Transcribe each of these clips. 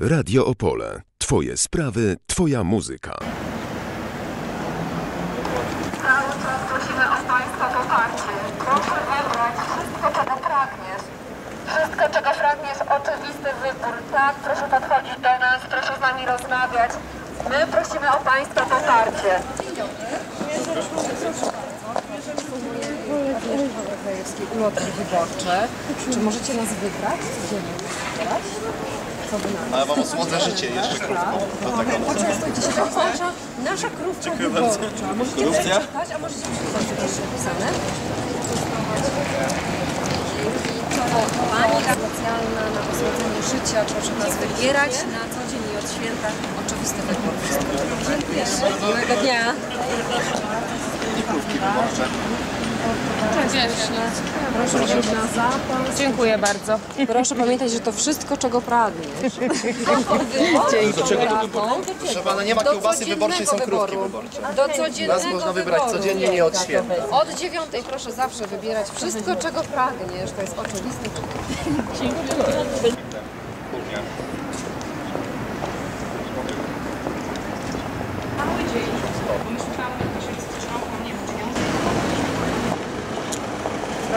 Radio Opole. Twoje sprawy, Twoja muzyka. Cały czas prosimy o Państwa poparcie. Proszę wybrać wszystko, czego pragniesz. Wszystko, czego pragniesz, oczywisty wybór. Tak, proszę podchodzić do nas, proszę z nami rozmawiać. My prosimy o Państwa poparcie. Krajewskiej ulotki wyborcze. Czy możecie nas wybrać? Wybrać? Co by nam? Ale wam osłodzę życie jeszcze krótko. Do tego. Poczęstujcie się, to jest nasza, nasza krówka wyborcza. Możecie Korupcja? przeczytać, a możecie przeczytać, co jest napisane. Pani specjalna na osłodzenie życia, proszę nas wybierać na co dzień i od święta. Oczywisty wybór. Dziękuję. Miłego dnia. Proszę wziąć na zapas. Dziękuję bardzo. Proszę pamiętać, że to wszystko, czego pragniesz. Proszę pana, nie ma Do kiełbasy codziennego wyborczej, są krówki wyboru. wyborcze. Do codziennego Nas można wybrać wyboru. codziennie, nie od święta. Od dziewiątej proszę zawsze wybierać wszystko, czego pragniesz. To jest oczywiste.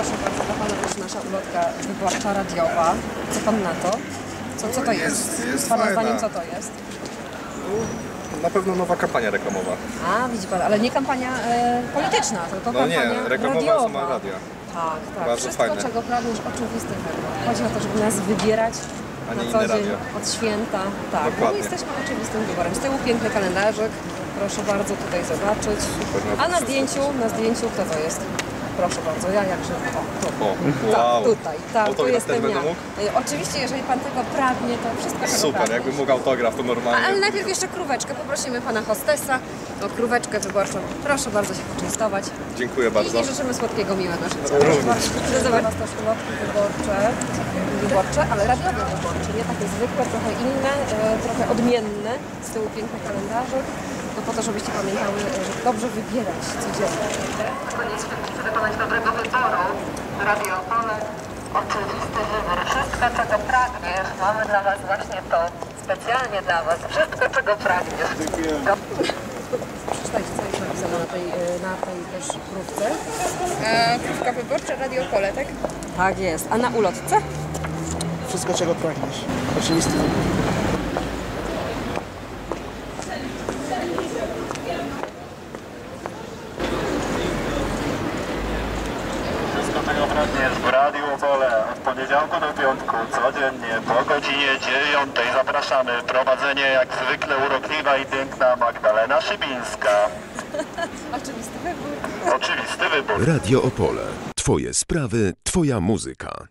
Proszę bardzo, dla Pana jest nasza ulotka wyborcza radiowa. Co Pan na to? Co, co to jest? Jest- jest Pana zdaniem co to jest? Na pewno nowa kampania reklamowa. A, widzi Pan, ale nie kampania e, polityczna, tylko No nie, kampania reklamowa radiowa. sama radia. Tak, tak. Bardzo Wszystko, fajne. czego pragniesz, oczywisty wybór. Chodzi o to, żeby nas wybierać A na nie co dzień, od święta. Tak, my Dokładnie. jesteśmy oczywistym wyborem. Z tyłu piękny kalendarzyk. Proszę bardzo tutaj zobaczyć. no A na zdjęciu, na zdjęciu kto to jest? Proszę bardzo, ja jakże. O, tu. O, Tak, wow. tutaj, tak, tu Autograf jestem też będę ja. mógł? Y, Oczywiście, jeżeli Pan tego pragnie, to wszystko czego Super, pragniesz. jakbym mógł autograf, to A, normalnie. ale najpierw jeszcze króweczkę. Poprosimy pana hostesa o króweczkę wyborczą. Proszę bardzo się poczęstować. Dziękuję bardzo. I życzymy słodkiego, miłego życia. Również. Nas też ulotki wyborcze, wyborcze, ale radiowe wyborcze, nie takie zwykłe, trochę inne, e, trochę odmienne. Z tyłu piękny kalendarzyk. To po to, żebyście pamiętały, e, że dobrze wybierać codziennie. Koniecznie musimy dokonać dobrego wyboru. Radio Opole, oczywisty wybór. Wszystko, czego pragniesz. Mamy dla Was właśnie to. Specjalnie dla Was. Wszystko, czego pragniesz. Przeczytajcie, co jest napisane na tej, e, na tej też krówce. Krówka wyborcza, Radio Pole, tak? Tak jest. A na ulotce? Wszystko, czego pragniesz. Oczywisty wybór. Wszystko czego pragniesz w Radiu Opole od poniedziałku do piątku codziennie po godzinie 9 zapraszamy. Prowadzenie jak zwykle urokliwa i piękna Magdalena Szybińska. Oczywisty wybór. Oczywisty wybór. Radio Opole. Twoje sprawy, Twoja muzyka.